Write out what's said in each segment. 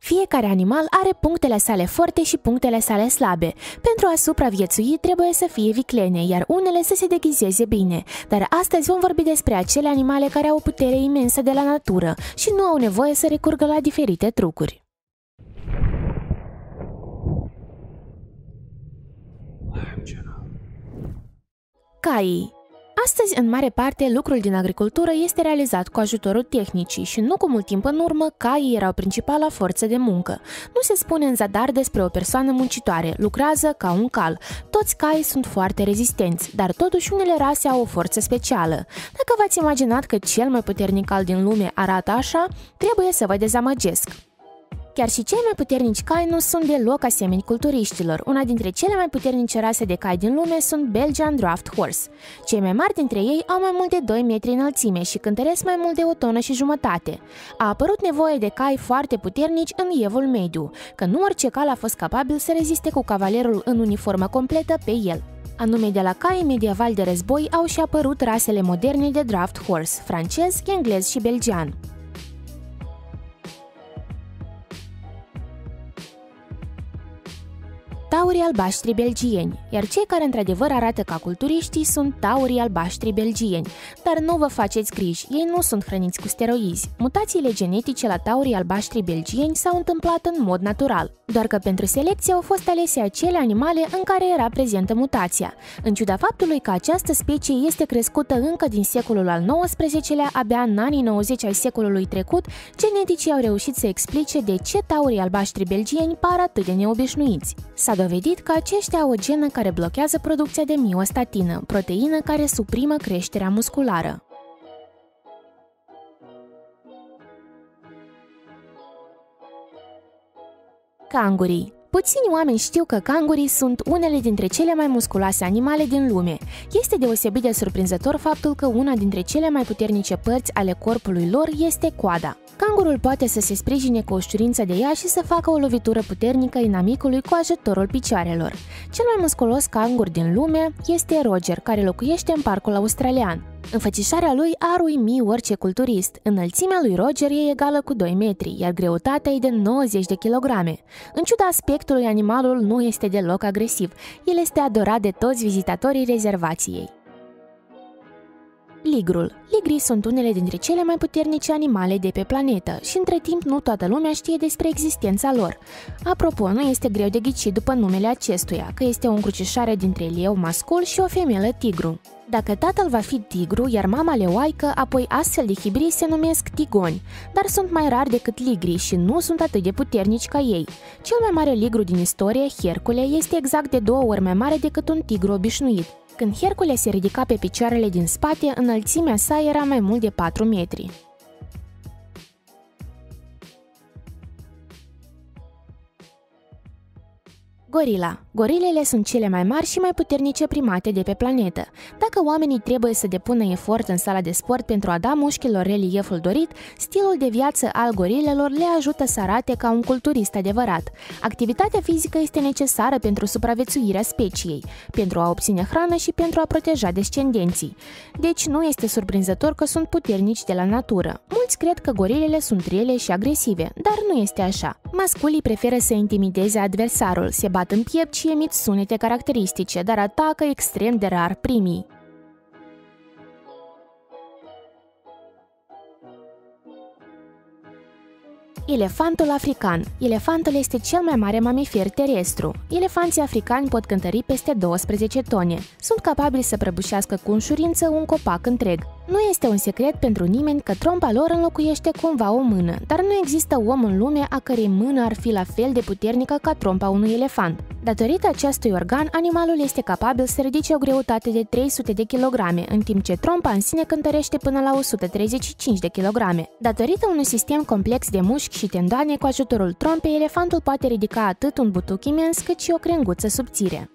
Fiecare animal are punctele sale forte și punctele sale slabe. Pentru a supraviețui trebuie să fie viclene, iar unele să se deghizeze bine. Dar astăzi vom vorbi despre acele animale care au o putere imensă de la natură și nu au nevoie să recurgă la diferite trucuri. Caii Astăzi, în mare parte, lucrul din agricultură este realizat cu ajutorul tehnicii și nu cu mult timp în urmă, caii erau principala forță de muncă. Nu se spune în zadar despre o persoană muncitoare, lucrează ca un cal. Toți caii sunt foarte rezistenți, dar totuși unele rase au o forță specială. Dacă v-ați imaginat că cel mai puternic cal din lume arată așa, trebuie să vă dezamăgesc. Chiar și cei mai puternici cai nu sunt deloc asemeni culturiștilor. Una dintre cele mai puternice rase de cai din lume sunt Belgian Draft Horse. Cei mai mari dintre ei au mai mult de 2 metri înălțime și cântăresc mai mult de o tonă și jumătate. A apărut nevoie de cai foarte puternici în Evul Mediu, că nu orice cal a fost capabil să reziste cu cavalerul în uniformă completă pe el. Anume de la caii medievali de război au și apărut rasele moderne de draft horse, francez, englez și belgian. Taurii albaștri belgieni, iar cei care într-adevăr arată ca culturiștii sunt taurii albaștri belgieni. Dar nu vă faceți griji, ei nu sunt hrăniți cu steroizi. Mutațiile genetice la taurii albaștri belgieni s-au întâmplat în mod natural, doar că pentru selecție au fost alese acele animale în care era prezentă mutația. În ciuda faptului că această specie este crescută încă din secolul al XIX-lea, abia în anii 90 ai secolului trecut, geneticii au reușit să explice de ce taurii albaștri belgieni par atât de neobișnuiți. S-a dovedit că aceștia au o genă care blochează producția de miostatină, proteină care suprimă creșterea musculară. Cangurii Puțini oameni știu că cangurii sunt unele dintre cele mai musculoase animale din lume. Este deosebit de surprinzător faptul că una dintre cele mai puternice părți ale corpului lor este coada. Cangurul poate să se sprijine cu ușurință de ea și să facă o lovitură puternică inamicului cu ajutorul picioarelor. Cel mai musculos cangur din lume este Roger, care locuiește în parcul australian. Înfățișarea lui ar uimi orice culturist. Înălțimea lui Roger e egală cu 2 metri, iar greutatea e de 90 de kilograme. În ciuda aspectului, animalul nu este deloc agresiv. El este adorat de toți vizitatorii rezervației. Ligrul. Ligrii sunt unele dintre cele mai puternice animale de pe planetă și între timp nu toată lumea știe despre existența lor. Apropo, nu este greu de ghicit după numele acestuia, că este o încrucișare dintre leu mascul și o femelă tigru. Dacă tatăl va fi tigru, iar mama leoaică, apoi astfel de hibri se numesc tigoni, dar sunt mai rari decât ligrii și nu sunt atât de puternici ca ei. Cel mai mare ligru din istorie, Hercule, este exact de două ori mai mare decât un tigru obișnuit. Când Hercule se ridica pe picioarele din spate, înălțimea sa era mai mult de 4 metri. Gorila. Gorilele sunt cele mai mari și mai puternice primate de pe planetă. Dacă oamenii trebuie să depună efort în sala de sport pentru a da mușchilor relieful dorit, stilul de viață al gorilelor le ajută să arate ca un culturist adevărat. Activitatea fizică este necesară pentru supraviețuirea speciei, pentru a obține hrană și pentru a proteja descendenții. Deci nu este surprinzător că sunt puternici de la natură. Mulți cred că gorilele sunt rele și agresive, dar nu este așa. Masculii preferă să intimideze adversarul, se bat în piept și emit sunete caracteristice, dar atacă extrem de rar primii. Elefantul african. Elefantul este cel mai mare mamifer terestru. Elefanții africani pot cântări peste 12 tone. Sunt capabili să prăbușească cu ușurință un copac întreg. Nu este un secret pentru nimeni că trompa lor înlocuiește cumva o mână, dar nu există om în lume a cărei mână ar fi la fel de puternică ca trompa unui elefant. Datorită acestui organ, animalul este capabil să ridice o greutate de 300 de kilograme, în timp ce trompa în sine cântărește până la 135 de kilograme. Datorită unui sistem complex de mușchi și tendoane, cu ajutorul trompei, elefantul poate ridica atât un butuc imens cât și o crenguță subțire.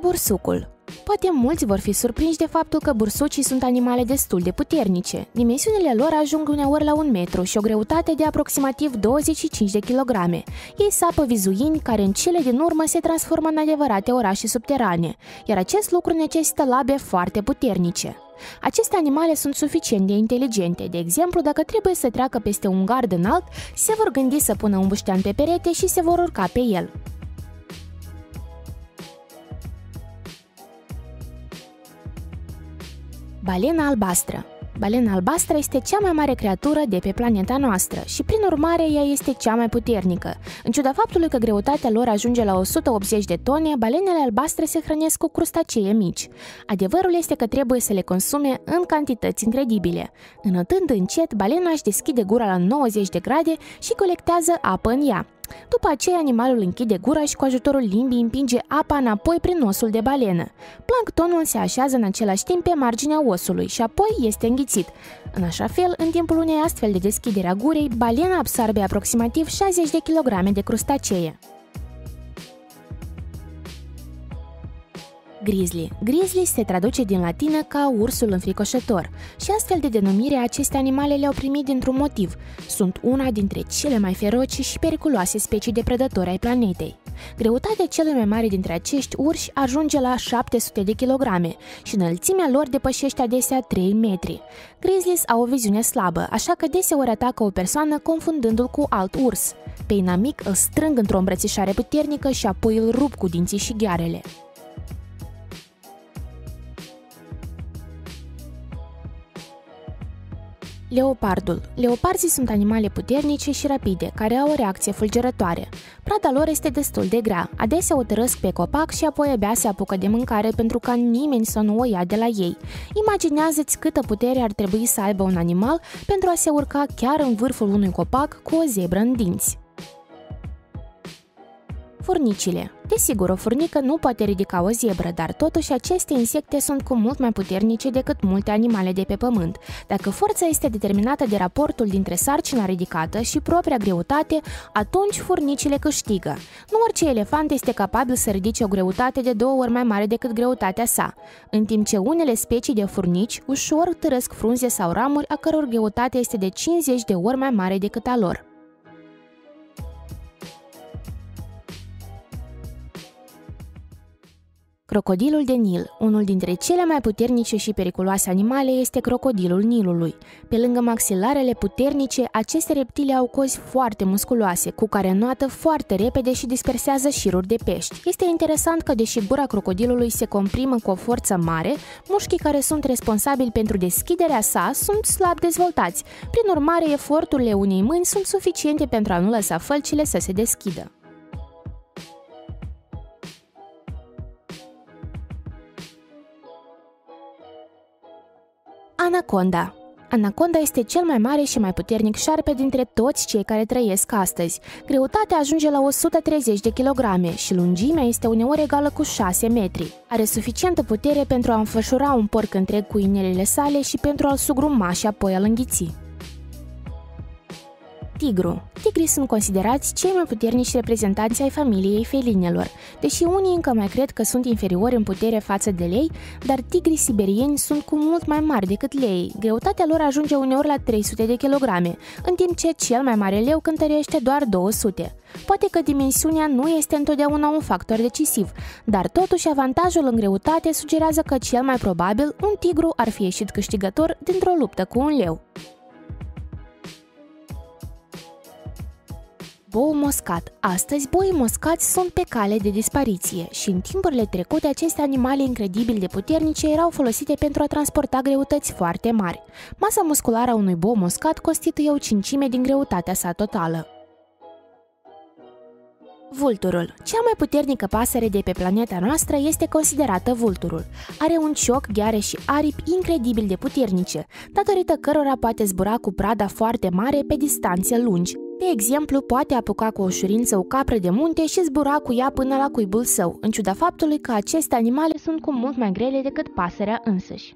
Bursucul Poate mulți vor fi surprinși de faptul că bursucii sunt animale destul de puternice. Dimensiunile lor ajung uneori la un metru și o greutate de aproximativ 25 de kilograme. Ei sapă vizuini care în cele din urmă se transformă în adevărate orașe subterane, iar acest lucru necesită labe foarte puternice. Aceste animale sunt suficient de inteligente. De exemplu, dacă trebuie să treacă peste un gard înalt, se vor gândi să pună un buștean pe perete și se vor urca pe el. Balena albastră Balena albastră este cea mai mare creatură de pe planeta noastră și, prin urmare, ea este cea mai puternică. În ciuda faptului că greutatea lor ajunge la 180 de tone, balenele albastre se hrănesc cu crustacee mici. Adevărul este că trebuie să le consume în cantități incredibile. Înătând încet, balena își deschide gura la 90 de grade și colectează apă în ea. După aceea, animalul închide gura și cu ajutorul limbii împinge apa înapoi prin osul de balenă. Planctonul se așează în același timp pe marginea osului și apoi este înghițit. În așa fel, în timpul unei astfel de deschidere a gurei, balena absorbe aproximativ 60 de kg de crustacee. Grizzly. Grizzly se traduce din latină ca ursul înfricoșător și astfel de denumire aceste animale le-au primit dintr-un motiv. Sunt una dintre cele mai feroce și periculoase specii de prădători ai planetei. Greutatea cele mai mare dintre acești urși ajunge la 700 de kilograme și înălțimea lor depășește adesea 3 metri. Grizzlies au o viziune slabă, așa că deseori atacă o persoană confundându-l cu alt urs. Pe inamic îl strâng într-o îmbrățișare puternică și apoi îl rup cu dinții și ghearele. Leopardul. Leoparzii sunt animale puternice și rapide, care au o reacție fulgerătoare. Prada lor este destul de grea, adesea o tărăsc pe copac și apoi abia se apucă de mâncare pentru ca nimeni să nu o ia de la ei. Imaginează-ți câtă putere ar trebui să aibă un animal pentru a se urca chiar în vârful unui copac cu o zebră în dinți. Furnicile. Desigur, o furnică nu poate ridica o zebră, dar totuși aceste insecte sunt cu mult mai puternice decât multe animale de pe pământ. Dacă forța este determinată de raportul dintre sarcina ridicată și propria greutate, atunci furnicile câștigă. Nu orice elefant este capabil să ridice o greutate de două ori mai mare decât greutatea sa, în timp ce unele specii de furnici ușor târăsc frunze sau ramuri a căror greutate este de 50 de ori mai mare decât a lor. Crocodilul de Nil, unul dintre cele mai puternice și periculoase animale, este crocodilul Nilului. Pe lângă maxilarele puternice, aceste reptile au cozi foarte musculoase, cu care noată foarte repede și dispersează șiruri de pești. Este interesant că, deși gura crocodilului se comprimă cu o forță mare, mușchii care sunt responsabili pentru deschiderea sa sunt slab dezvoltați. Prin urmare, eforturile unei mâini sunt suficiente pentru a nu lăsa fălcile să se deschidă. Anaconda Anaconda este cel mai mare și mai puternic șarpe dintre toți cei care trăiesc astăzi. Greutatea ajunge la 130 de kilograme și lungimea este uneori egală cu 6 metri. Are suficientă putere pentru a înfășura un porc întreg cu inelele sale și pentru a-l sugruma și apoi a-l înghiți. Tigru. Tigrii sunt considerați cei mai puternici reprezentanți ai familiei felinelor, deși unii încă mai cred că sunt inferiori în putere față de lei, dar tigrii siberieni sunt cu mult mai mari decât lei. Greutatea lor ajunge uneori la 300 de kilograme, în timp ce cel mai mare leu cântărește doar 200. Poate că dimensiunea nu este întotdeauna un factor decisiv, dar totuși avantajul în greutate sugerează că cel mai probabil un tigru ar fi ieșit câștigător dintr-o luptă cu un leu. Bou moscat. Astăzi, boii moscați sunt pe cale de dispariție și în timpurile trecute aceste animale incredibil de puternice erau folosite pentru a transporta greutăți foarte mari. Masa musculară a unui bou moscat constituie o cincime din greutatea sa totală. Vulturul. Cea mai puternică pasăre de pe planeta noastră este considerată vulturul. Are un cioc, gheare și aripi incredibil de puternice, datorită cărora poate zbura cu prada foarte mare pe distanțe lungi. De exemplu, poate apuca cu o ușurință o capră de munte și zbura cu ea până la cuibul său, în ciuda faptului că aceste animale sunt cu mult mai grele decât pasărea însăși.